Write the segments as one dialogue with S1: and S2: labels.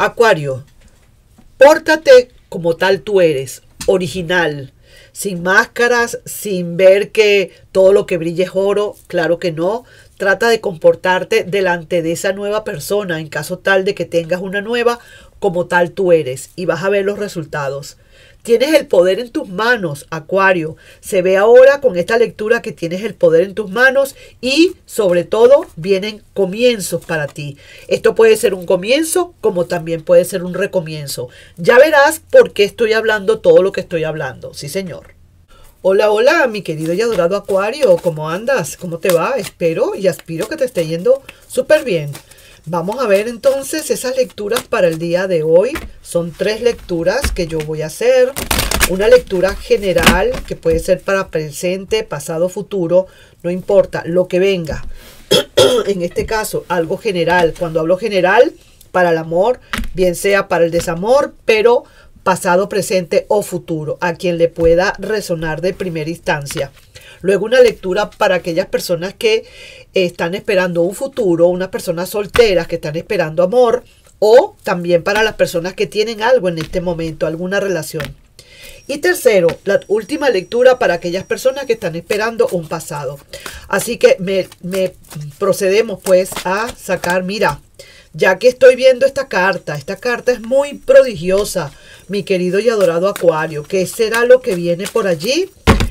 S1: Acuario, pórtate como tal tú eres, original, sin máscaras, sin ver que todo lo que brille es oro, claro que no. Trata de comportarte delante de esa nueva persona en caso tal de que tengas una nueva como tal tú eres y vas a ver los resultados. Tienes el poder en tus manos, Acuario. Se ve ahora con esta lectura que tienes el poder en tus manos y sobre todo vienen comienzos para ti. Esto puede ser un comienzo como también puede ser un recomienzo. Ya verás por qué estoy hablando todo lo que estoy hablando. Sí, señor. Hola, hola, mi querido y adorado Acuario. ¿Cómo andas? ¿Cómo te va? Espero y aspiro que te esté yendo súper bien. Vamos a ver entonces esas lecturas para el día de hoy. Son tres lecturas que yo voy a hacer. Una lectura general que puede ser para presente, pasado, futuro, no importa, lo que venga. en este caso, algo general. Cuando hablo general, para el amor, bien sea para el desamor, pero pasado, presente o futuro, a quien le pueda resonar de primera instancia. Luego una lectura para aquellas personas que están esperando un futuro, unas personas solteras que están esperando amor o también para las personas que tienen algo en este momento, alguna relación. Y tercero, la última lectura para aquellas personas que están esperando un pasado. Así que me, me, procedemos pues a sacar, mira, ya que estoy viendo esta carta, esta carta es muy prodigiosa, mi querido y adorado Acuario. ¿Qué será lo que viene por allí?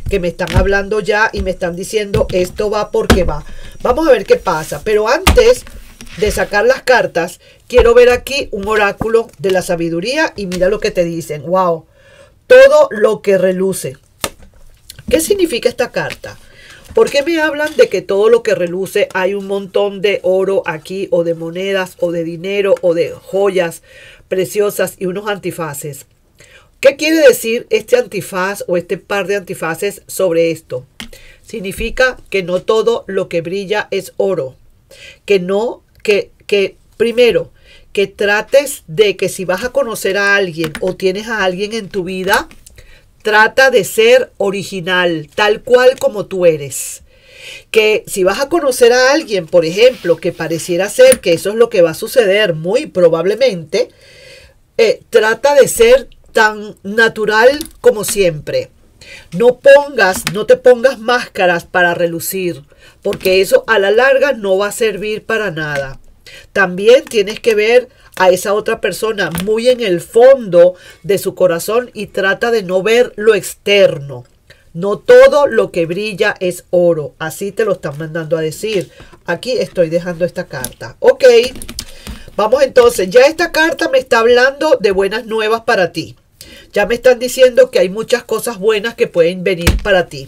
S1: Que me están hablando ya y me están diciendo esto va porque va. Vamos a ver qué pasa. Pero antes de sacar las cartas, quiero ver aquí un oráculo de la sabiduría y mira lo que te dicen. Wow, todo lo que reluce. ¿Qué significa esta carta? ¿Por qué me hablan de que todo lo que reluce hay un montón de oro aquí o de monedas o de dinero o de joyas preciosas y unos antifaces? ¿Qué quiere decir este antifaz o este par de antifaces sobre esto? Significa que no todo lo que brilla es oro. Que no, que, que primero, que trates de que si vas a conocer a alguien o tienes a alguien en tu vida, trata de ser original, tal cual como tú eres. Que si vas a conocer a alguien, por ejemplo, que pareciera ser que eso es lo que va a suceder muy probablemente, eh, trata de ser tan natural como siempre. No pongas, no te pongas máscaras para relucir, porque eso a la larga no va a servir para nada. También tienes que ver a esa otra persona muy en el fondo de su corazón y trata de no ver lo externo. No todo lo que brilla es oro. Así te lo están mandando a decir. Aquí estoy dejando esta carta. Ok. Vamos entonces. Ya esta carta me está hablando de buenas nuevas para ti. Ya me están diciendo que hay muchas cosas buenas que pueden venir para ti.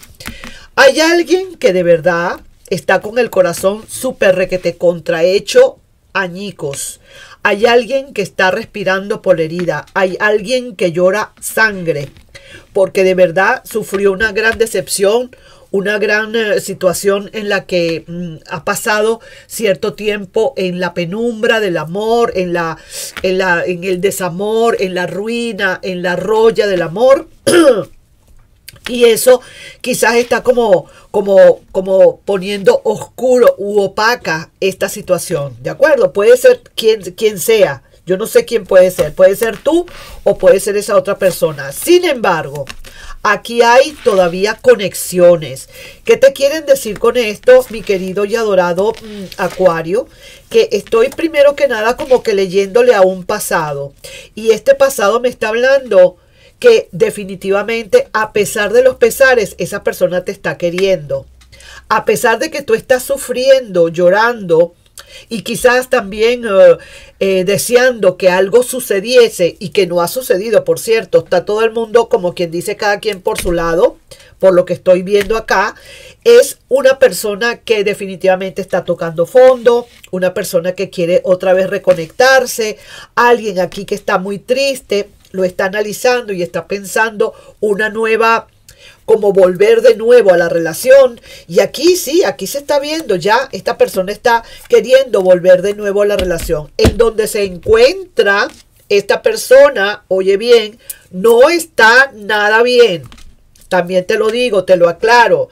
S1: Hay alguien que de verdad está con el corazón súper requete contrahecho añicos. Hay alguien que está respirando por herida. Hay alguien que llora sangre. Porque de verdad sufrió una gran decepción, una gran eh, situación en la que mm, ha pasado cierto tiempo en la penumbra del amor, en, la, en, la, en el desamor, en la ruina, en la roya del amor. y eso quizás está como, como, como poniendo oscuro u opaca esta situación. ¿De acuerdo? Puede ser quien, quien sea. Yo no sé quién puede ser. Puede ser tú o puede ser esa otra persona. Sin embargo, Aquí hay todavía conexiones. ¿Qué te quieren decir con esto, mi querido y adorado mm, Acuario? Que estoy primero que nada como que leyéndole a un pasado. Y este pasado me está hablando que definitivamente, a pesar de los pesares, esa persona te está queriendo. A pesar de que tú estás sufriendo, llorando, y quizás también eh, eh, deseando que algo sucediese y que no ha sucedido, por cierto, está todo el mundo como quien dice cada quien por su lado, por lo que estoy viendo acá, es una persona que definitivamente está tocando fondo, una persona que quiere otra vez reconectarse, alguien aquí que está muy triste, lo está analizando y está pensando una nueva como volver de nuevo a la relación. Y aquí sí, aquí se está viendo ya, esta persona está queriendo volver de nuevo a la relación. En donde se encuentra esta persona, oye bien, no está nada bien. También te lo digo, te lo aclaro.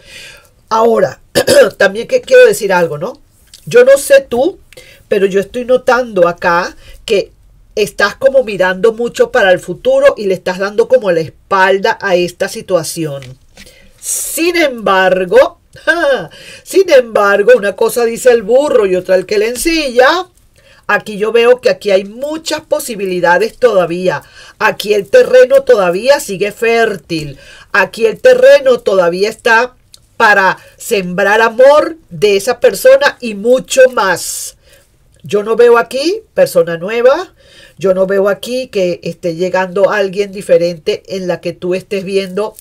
S1: Ahora, también que quiero decir algo, ¿no? Yo no sé tú, pero yo estoy notando acá que estás como mirando mucho para el futuro y le estás dando como la espalda a esta situación. Sin embargo, sin embargo, una cosa dice el burro y otra el que le ensilla. Aquí yo veo que aquí hay muchas posibilidades todavía. Aquí el terreno todavía sigue fértil. Aquí el terreno todavía está para sembrar amor de esa persona y mucho más. Yo no veo aquí persona nueva. Yo no veo aquí que esté llegando alguien diferente en la que tú estés viendo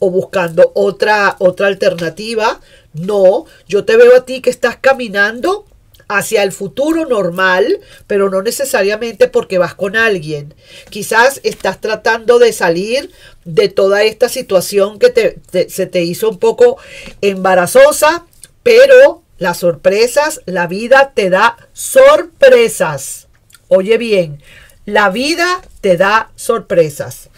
S1: o buscando otra, otra alternativa. No, yo te veo a ti que estás caminando hacia el futuro normal, pero no necesariamente porque vas con alguien. Quizás estás tratando de salir de toda esta situación que se te hizo un poco embarazosa, pero las sorpresas, la vida te da sorpresas. Oye bien, la vida te da sorpresas.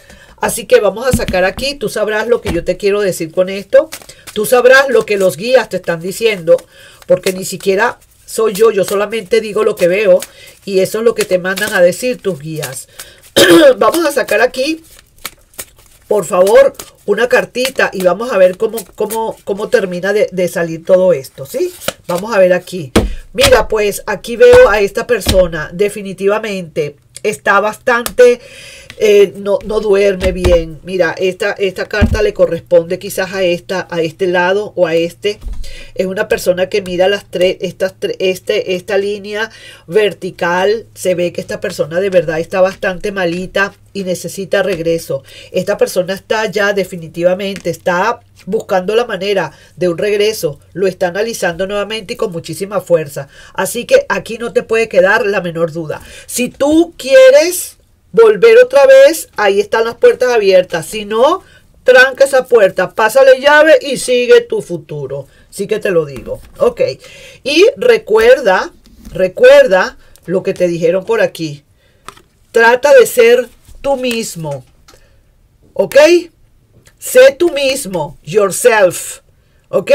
S1: Así que vamos a sacar aquí, tú sabrás lo que yo te quiero decir con esto, tú sabrás lo que los guías te están diciendo, porque ni siquiera soy yo, yo solamente digo lo que veo y eso es lo que te mandan a decir tus guías. vamos a sacar aquí, por favor, una cartita y vamos a ver cómo, cómo, cómo termina de, de salir todo esto, ¿sí? Vamos a ver aquí. Mira, pues aquí veo a esta persona, definitivamente está bastante eh, no, no, duerme bien. Mira, esta, esta carta le corresponde quizás a esta, a este lado o a este. Es una persona que mira las tres, estas este, esta línea vertical. Se ve que esta persona de verdad está bastante malita y necesita regreso. Esta persona está ya definitivamente, está buscando la manera de un regreso, lo está analizando nuevamente y con muchísima fuerza. Así que aquí no te puede quedar la menor duda. Si tú quieres volver otra vez, ahí están las puertas abiertas. Si no, tranca esa puerta, pásale llave y sigue tu futuro. Sí que te lo digo. Ok. Y recuerda, recuerda lo que te dijeron por aquí. Trata de ser tú mismo. ¿Ok? Sé tú mismo. Yourself. ¿Ok?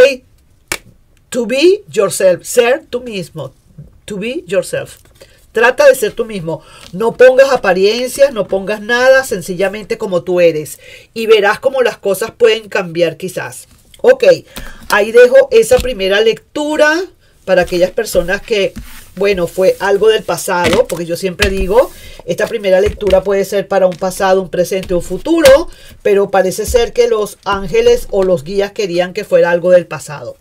S1: To be yourself. Ser tú mismo. To be yourself. Trata de ser tú mismo. No pongas apariencias, no pongas nada, sencillamente como tú eres. Y verás cómo las cosas pueden cambiar quizás. Ok, ahí dejo esa primera lectura para aquellas personas que, bueno, fue algo del pasado, porque yo siempre digo, esta primera lectura puede ser para un pasado, un presente o un futuro, pero parece ser que los ángeles o los guías querían que fuera algo del pasado.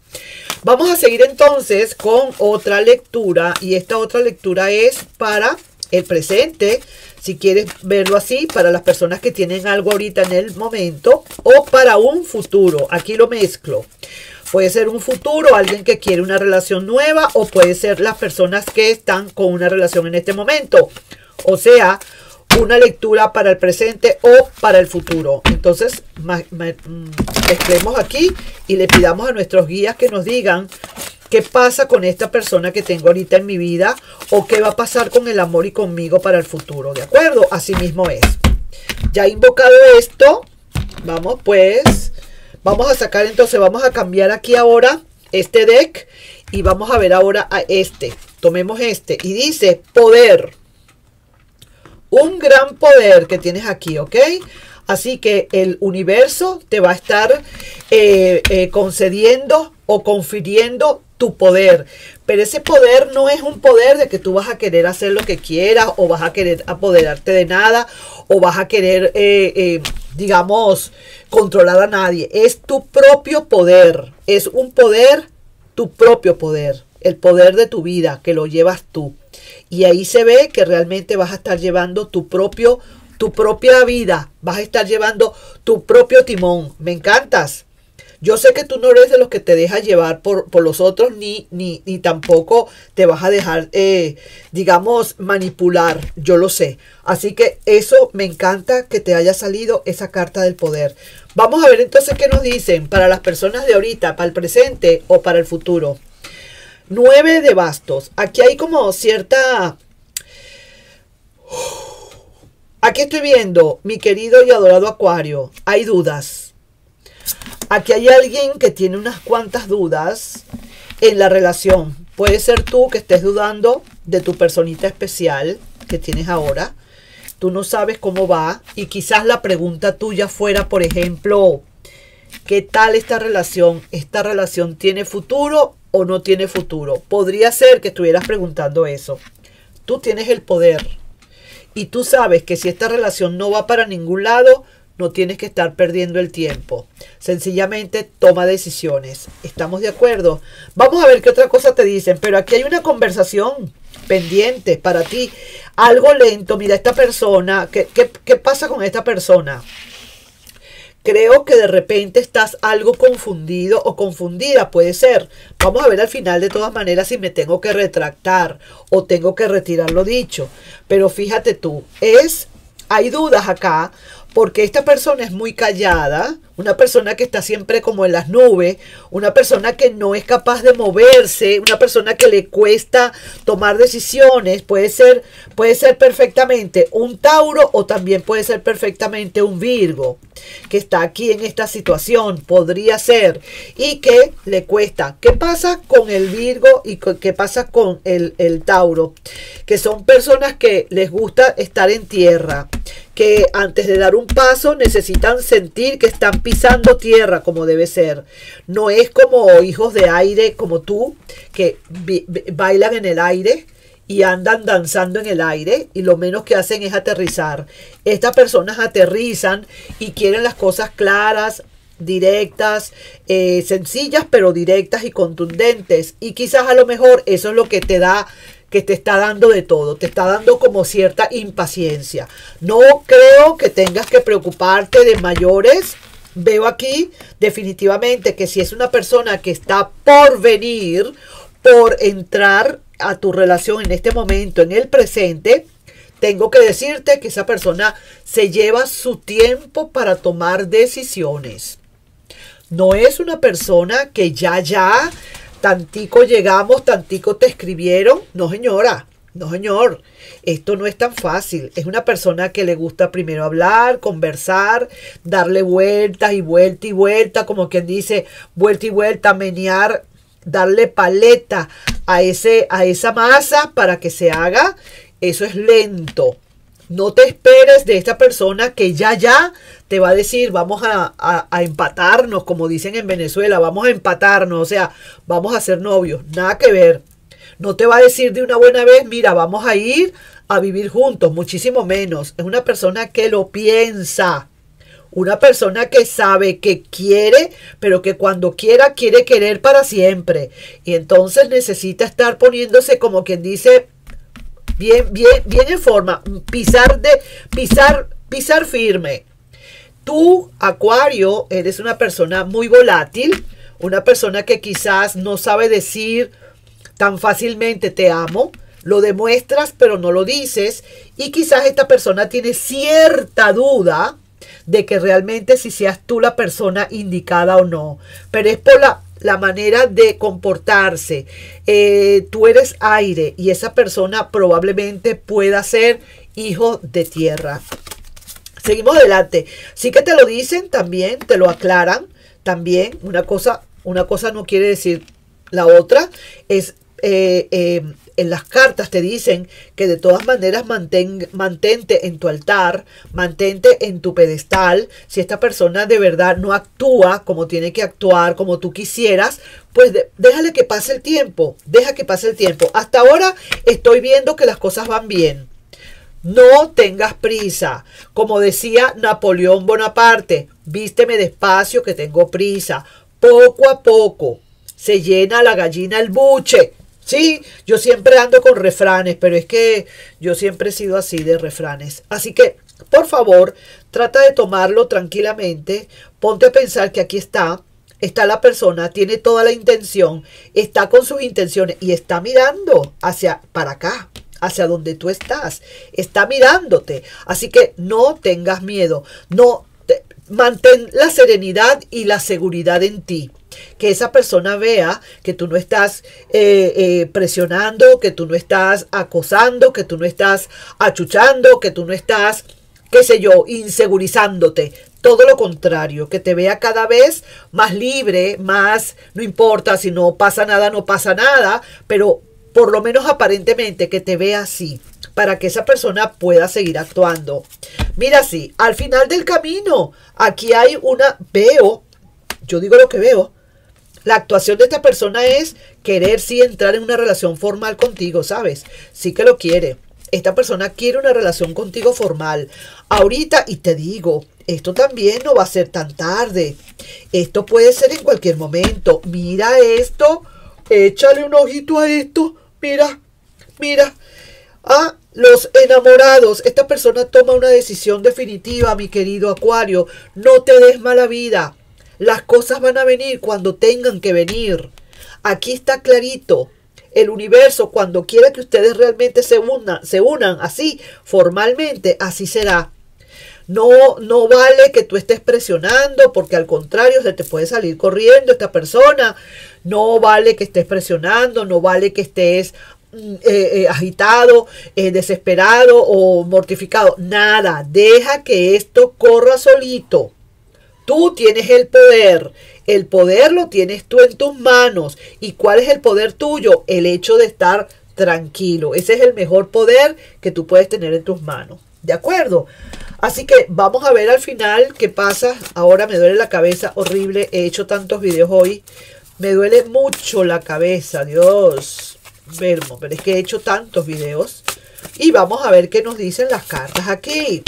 S1: Vamos a seguir entonces con otra lectura y esta otra lectura es para el presente, si quieres verlo así, para las personas que tienen algo ahorita en el momento o para un futuro. Aquí lo mezclo. Puede ser un futuro, alguien que quiere una relación nueva o puede ser las personas que están con una relación en este momento. O sea, una lectura para el presente o para el futuro. Entonces, mezclemos aquí y le pidamos a nuestros guías que nos digan qué pasa con esta persona que tengo ahorita en mi vida o qué va a pasar con el amor y conmigo para el futuro. ¿De acuerdo? Así mismo es. Ya invocado esto, vamos pues, vamos a sacar entonces, vamos a cambiar aquí ahora este deck y vamos a ver ahora a este. Tomemos este y dice poder un gran poder que tienes aquí, ¿ok? Así que el universo te va a estar eh, eh, concediendo o confiriendo tu poder. Pero ese poder no es un poder de que tú vas a querer hacer lo que quieras o vas a querer apoderarte de nada o vas a querer, eh, digamos, controlar a nadie. Es tu propio poder. Es un poder, tu propio poder. El poder de tu vida que lo llevas tú. Y ahí se ve que realmente vas a estar llevando tu propio tu propia vida, vas a estar llevando tu propio timón. Me encantas. Yo sé que tú no eres de los que te dejas llevar por, los otros, ni, ni, ni, tampoco te vas a dejar, eh, digamos, manipular. Yo lo sé. Así que eso me encanta que te haya salido esa carta del poder. Vamos a ver entonces qué nos dicen para las personas de ahorita, para el presente o para el futuro. 9 de bastos. Aquí hay como cierta... Aquí estoy viendo, mi querido y adorado Acuario, hay dudas. Aquí hay alguien que tiene unas cuantas dudas en la relación. Puede ser tú que estés dudando de tu personita especial. que tienes ahora. Tú no sabes cómo va y quizás la pregunta tuya fuera, por ejemplo, ¿qué tal esta relación? ¿Esta relación tiene futuro o no tiene futuro? Podría ser que estuvieras preguntando eso. Tú tienes el poder y tú sabes que si esta relación no va para ningún lado, no tienes que estar perdiendo el tiempo. Sencillamente toma decisiones. ¿Estamos de acuerdo? Vamos a ver qué otra cosa te dicen, pero aquí hay una conversación pendiente para ti. Algo lento. Mira, esta persona, ¿qué, qué, qué pasa con esta persona? Creo que de repente estás algo confundido o confundida, puede ser. Vamos a ver al final de todas maneras si me tengo que retractar o tengo que retirar lo dicho. Pero fíjate tú, es, hay dudas acá porque esta persona es muy callada, una persona que está siempre como en las nubes, una persona que no es capaz de moverse, una persona que le cuesta tomar decisiones, puede ser, puede ser perfectamente un Tauro o también puede ser perfectamente un Virgo, que está aquí en esta situación, podría ser, y que le cuesta. ¿Qué pasa con el Virgo y qué pasa con el, el Tauro? Que son personas que les gusta estar en tierra, que antes de dar un paso necesitan sentir que están pisando tierra como debe ser. No es como hijos de aire como tú, que bailan en el aire y andan danzando en el aire y lo menos que hacen es aterrizar. Estas personas aterrizan y quieren las cosas claras, directas, eh, sencillas, pero directas y contundentes. Y quizás a lo mejor eso es lo que te da que te está dando de todo, te está dando como cierta impaciencia. No creo que tengas que preocuparte de mayores. Veo aquí definitivamente que si es una persona que está por venir, por entrar a tu relación en este momento, en el presente, tengo que decirte que esa persona se lleva su tiempo para tomar decisiones. No es una persona que ya, ya tantico llegamos, tantico te escribieron. No, señora, no, señor. Esto no es tan fácil. Es una persona que le gusta primero hablar, conversar, darle vueltas y vuelta y vuelta, como quien dice, vuelta y vuelta, menear, darle paleta a, ese, a esa masa para que se haga. Eso es lento. No te esperes de esta persona que ya ya te va a decir vamos a, empatarnos, como dicen en Venezuela, vamos a empatarnos, o sea, vamos a ser novios. Nada que ver. No te va a decir de una buena vez, mira, vamos a ir a vivir juntos, muchísimo menos. Es una persona que lo piensa. Una persona que sabe que quiere, pero que cuando quiera quiere querer para siempre. Y entonces necesita estar poniéndose como quien dice bien, bien, bien en forma, pisar de, pisar, pisar firme. Tú, Acuario, eres una persona muy volátil, una persona que quizás no sabe decir tan fácilmente te amo, lo demuestras pero no lo dices y quizás esta persona tiene cierta duda de que realmente si seas tú la persona indicada o no, pero es por la la manera de comportarse. Eh, tú eres aire y esa persona probablemente pueda ser hijo de tierra. Seguimos adelante. Sí que te lo dicen también, te lo aclaran también. Una cosa, una cosa no quiere decir la otra. Es eh, eh, en las cartas te dicen que de todas maneras mantente en tu altar, mantente en tu pedestal. Si esta persona de verdad no actúa como tiene que actuar, como tú quisieras, pues déjale que pase el tiempo, deja que pase el tiempo. Hasta ahora estoy viendo que las cosas van bien. No tengas prisa. Como decía Napoleón Bonaparte, vísteme despacio que tengo prisa. Poco a poco se llena la gallina el buche. Sí, yo siempre ando con refranes, pero es que yo siempre he sido así de refranes. Así que, por favor, trata de tomarlo tranquilamente. Ponte a pensar que aquí está, está la persona, tiene toda la intención, está con sus intenciones y está mirando hacia para acá, hacia donde tú estás. Está mirándote. Así que no tengas miedo. No mantén la serenidad y la seguridad en ti que esa persona vea que tú no estás eh, eh, presionando, que tú no estás acosando, que tú no estás achuchando, que tú no estás, qué sé yo, insegurizándote. Todo lo contrario, que te vea cada vez más libre, más, no importa si no pasa nada, no pasa nada, pero por lo menos aparentemente que te vea así. para que esa persona pueda seguir actuando. Mira, sí, al final del camino, aquí hay una, veo, yo digo lo que veo, la actuación de esta persona es querer sí entrar en una relación formal contigo, ¿sabes? Sí que lo quiere. Esta persona quiere una relación contigo formal. Ahorita, y te digo, esto también no va a ser tan tarde. Esto puede ser en cualquier momento. Mira esto. Échale un ojito a esto. Mira, mira. Ah, los enamorados. Esta persona toma una decisión definitiva, mi querido Acuario. No te des mala vida. Las cosas van a venir cuando tengan que venir. Aquí está clarito. El universo, cuando quiera que ustedes realmente se unan, se unan así, formalmente, así será. No, no vale que tú estés presionando, porque al contrario, se te puede salir corriendo esta persona. No vale que estés presionando, no vale que estés mm, eh, eh, agitado, eh, desesperado o mortificado. Nada, deja que esto corra solito. Tú tienes el poder. El poder lo tienes tú en tus manos. ¿Y cuál es el poder tuyo? El hecho de estar tranquilo. Ese es el mejor poder que tú puedes tener en tus manos. ¿De acuerdo? Así que vamos a ver al final qué pasa. Ahora me duele la cabeza horrible. He hecho tantos videos hoy. Me duele mucho la cabeza. Dios. Vermo. Pero es que he hecho tantos videos. Y vamos a ver qué nos dicen las cartas aquí.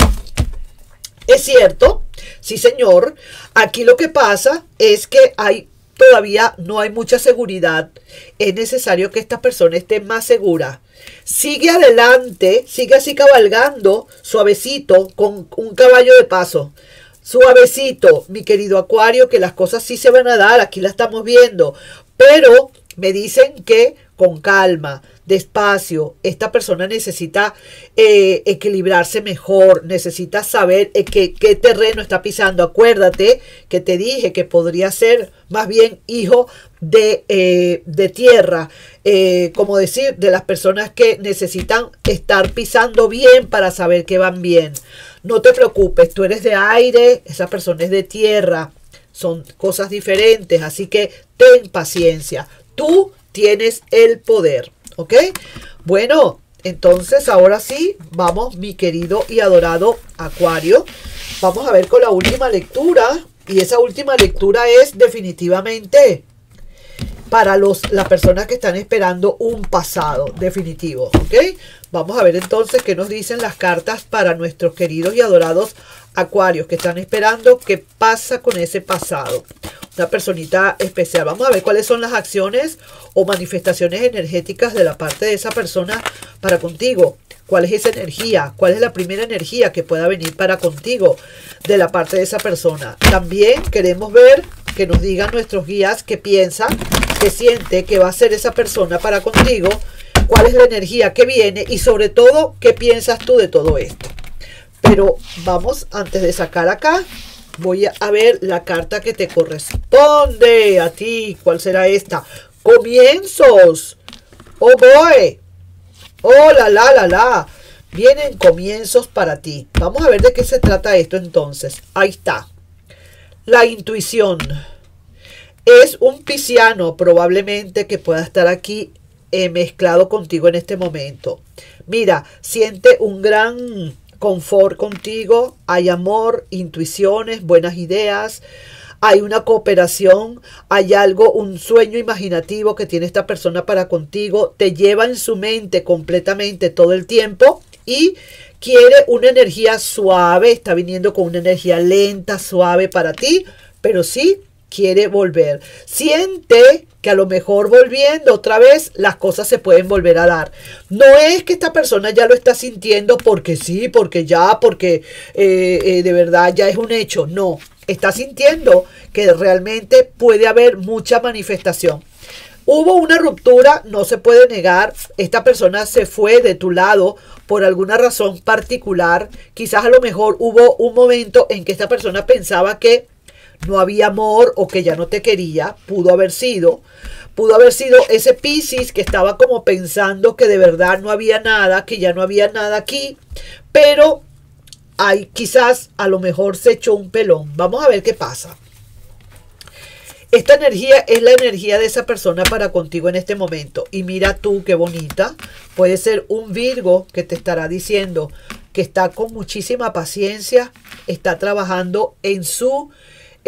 S1: Es cierto, sí señor, aquí lo que pasa es que hay todavía no hay mucha seguridad. Es necesario que esta persona esté más segura. Sigue adelante, sigue así cabalgando, suavecito, con un caballo de paso. Suavecito, mi querido Acuario, que las cosas sí se van a dar, aquí la estamos viendo. Pero me dicen que con calma, despacio. Esta persona necesita eh, equilibrarse mejor, necesita saber eh, qué, terreno está pisando. Acuérdate que te dije que podría ser más bien hijo de, eh, de tierra, como decir, de las personas que necesitan estar pisando bien para saber que van bien. No te preocupes, tú eres de aire, esa persona es de tierra. Son cosas diferentes, así que ten paciencia. Tú tienes el poder. ¿Ok? Bueno, entonces ahora sí, vamos, mi querido y adorado Acuario. Vamos a ver con la última lectura. Y esa última lectura es definitivamente para los, las personas que están esperando un pasado definitivo. ¿Ok? Vamos a ver entonces qué nos dicen las cartas para nuestros queridos y adorados acuarios que están esperando qué pasa con ese pasado una personita especial. Vamos a ver cuáles son las acciones o manifestaciones energéticas de la parte de esa persona para contigo. ¿Cuál es esa energía? ¿Cuál es la primera energía que pueda venir para contigo de la parte de esa persona? También queremos ver que nos digan nuestros guías qué piensa, qué siente, qué va a hacer esa persona para contigo, cuál es la energía que viene y sobre todo qué piensas tú de todo esto. Pero vamos, antes de sacar acá, voy a ver la carta que te corresponde a ti. ¿Cuál será esta? Comienzos. Oh boy. Oh la la la la. Vienen comienzos para ti. Vamos a ver de qué se trata esto entonces. Ahí está. La intuición. Es un pisciano probablemente que pueda estar aquí eh, mezclado contigo en este momento. Mira, siente un gran confort contigo, hay amor, intuiciones, buenas ideas, hay una cooperación, hay algo, un sueño imaginativo que tiene esta persona para contigo, te lleva en su mente completamente todo el tiempo y quiere una energía suave, está viniendo con una energía lenta, suave para ti, pero sí quiere volver. Siente a lo mejor volviendo otra vez las cosas se pueden volver a dar. No es que esta persona ya lo está sintiendo porque sí, porque ya, porque eh, eh, de verdad ya es un hecho. No, está sintiendo que realmente puede haber mucha manifestación. Hubo una ruptura, no se puede negar. Esta persona se fue de tu lado por alguna razón particular. Quizás a lo mejor hubo un momento en que esta persona pensaba que no había amor o que ya no te quería, pudo haber sido. Pudo haber sido ese Piscis que estaba como pensando que de verdad no había nada, que ya no había nada aquí, pero hay quizás a lo mejor se echó un pelón. Vamos a ver qué pasa. Esta energía es la energía de esa persona para contigo en este momento. Y mira tú qué bonita. Puede ser un Virgo que te estará diciendo que está con muchísima paciencia, está trabajando en su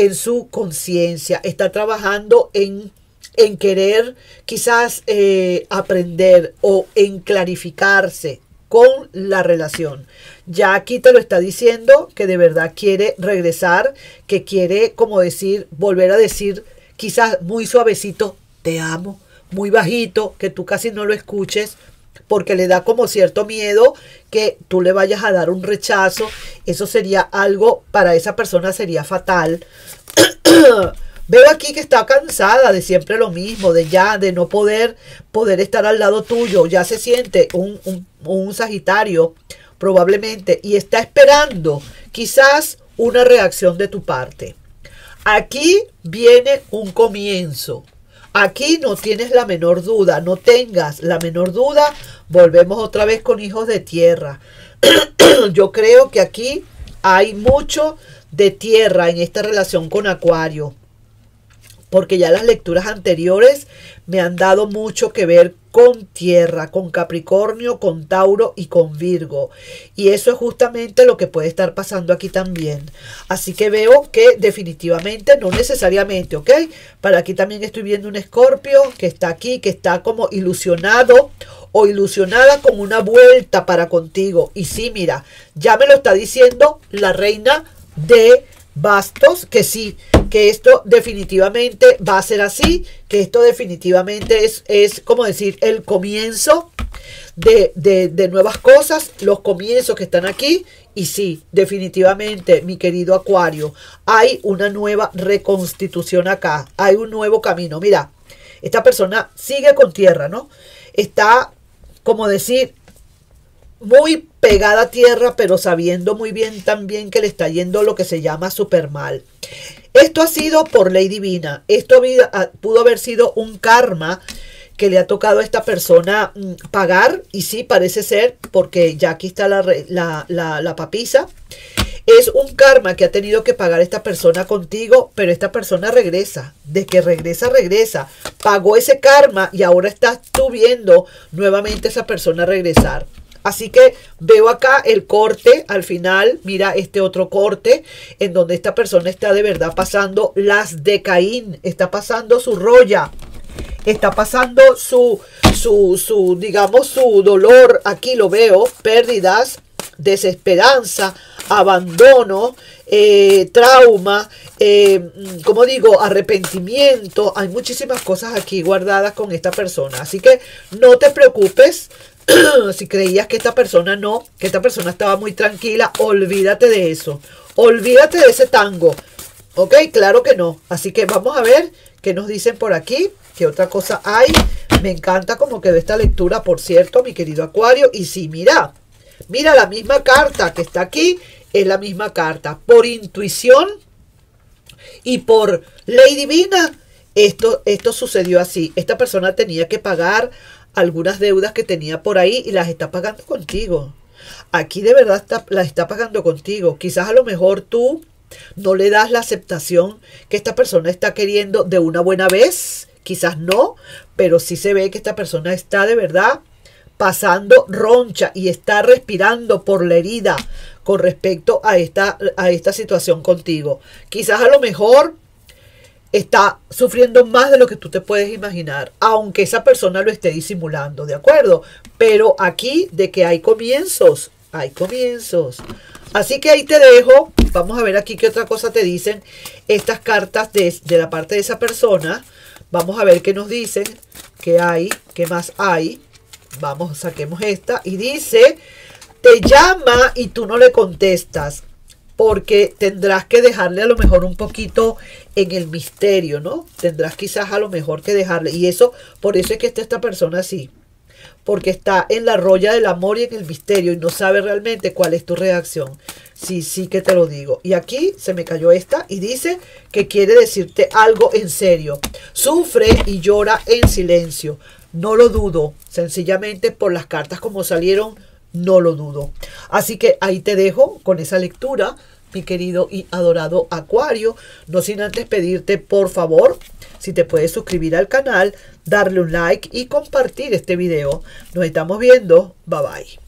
S1: en su conciencia, está trabajando en, en querer quizás eh, aprender o en clarificarse con la relación. Ya aquí te lo está diciendo que de verdad quiere regresar, que quiere, como decir, volver a decir, quizás muy suavecito, te amo, muy bajito, que tú casi no lo escuches, porque le da como cierto miedo que tú le vayas a dar un rechazo. Eso sería algo, para esa persona sería fatal. Veo aquí que está cansada de siempre lo mismo, de ya, de no poder, poder estar al lado tuyo. Ya se siente un, un, Sagitario, probablemente, y está esperando quizás una reacción de tu parte. Aquí viene un comienzo. Aquí no tienes la menor duda, no tengas la menor duda. Volvemos otra vez con hijos de tierra. Yo creo que aquí hay mucho de tierra en esta relación con Acuario porque ya las lecturas anteriores me han dado mucho que ver con tierra, con Capricornio, con Tauro y con Virgo. Y eso es justamente lo que puede estar pasando aquí también. Así que veo que definitivamente, no necesariamente, ¿ok? Para aquí también estoy viendo un escorpio que está aquí, que está como ilusionado o ilusionada con una vuelta para contigo. Y sí, mira, ya me lo está diciendo la reina de bastos, que sí, que esto definitivamente va a ser así, que esto definitivamente es, es como decir, el comienzo de, de, nuevas cosas, los comienzos que están aquí. Y sí, definitivamente, mi querido Acuario, hay una nueva reconstitución acá, hay un nuevo camino. Mira, esta persona sigue con tierra, ¿no? Está, como decir, muy pegada a tierra, pero sabiendo muy bien también que le está yendo lo que se llama super mal. Esto ha sido por ley divina. Esto ah, pudo haber sido un karma que le ha tocado a esta persona mm, pagar. Y sí, parece ser, porque ya aquí está la, la, la, papisa. Es un karma que ha tenido que pagar esta persona contigo, pero esta persona regresa. De que regresa, regresa. Pagó ese karma y ahora estás tú viendo nuevamente esa persona regresar. Así que veo acá el corte al final, mira este otro corte en donde esta persona está de verdad pasando las de Caín, está pasando su roya, está pasando su, su, su, digamos, su dolor, aquí lo veo, pérdidas, desesperanza, abandono, eh, trauma, eh, como digo, arrepentimiento. Hay muchísimas cosas aquí guardadas con esta persona. Así que no te preocupes, si creías que esta persona no, que esta persona estaba muy tranquila, olvídate de eso. Olvídate de ese tango. Ok, claro que no. Así que vamos a ver qué nos dicen por aquí. ¿Qué otra cosa hay? Me encanta como quedó esta lectura, por cierto, mi querido Acuario. Y sí, mira, mira la misma carta que está aquí, es la misma carta. Por intuición y por ley divina, esto, esto sucedió así. Esta persona tenía que pagar algunas deudas que tenía por ahí y las está pagando contigo. Aquí de verdad las está pagando contigo. Quizás a lo mejor tú no le das la aceptación que esta persona está queriendo de una buena vez. Quizás no, pero sí se ve que esta persona está de verdad pasando roncha y está respirando por la herida con respecto a esta, a esta situación contigo. Quizás a lo mejor está sufriendo más de lo que tú te puedes imaginar, aunque esa persona lo esté disimulando, ¿de acuerdo? Pero aquí de que hay comienzos, hay comienzos. Así que ahí te dejo, vamos a ver aquí qué otra cosa te dicen estas cartas de, de la parte de esa persona. Vamos a ver qué nos dicen, qué hay, qué más hay. Vamos, saquemos esta y dice, te llama y tú no le contestas porque tendrás que dejarle a lo mejor un poquito en el misterio, ¿no? Tendrás quizás a lo mejor que dejarle. Y eso, por eso es que está esta persona así. Porque está en la roya del amor y en el misterio y no sabe realmente cuál es tu reacción. Sí, sí que te lo digo. Y aquí se me cayó esta y dice que quiere decirte algo en serio. Sufre y llora en silencio. No lo dudo. Sencillamente por las cartas como salieron, no lo dudo. Así que ahí te dejo con esa lectura mi querido y adorado Acuario. No sin antes pedirte, por favor, si te puedes suscribir al canal, darle un like y compartir este video. Nos estamos viendo. Bye bye.